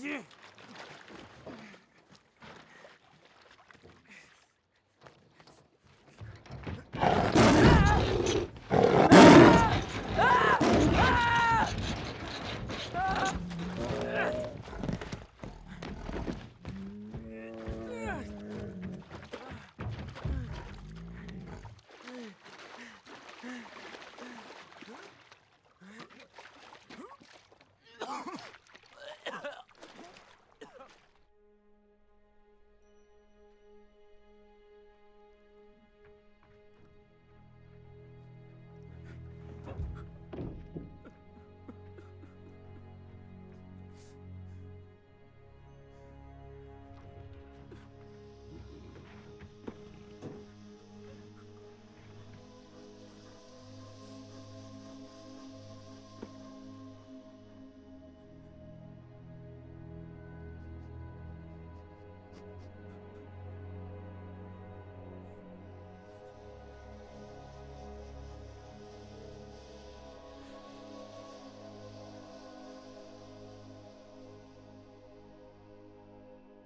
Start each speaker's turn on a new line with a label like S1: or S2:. S1: Yürü.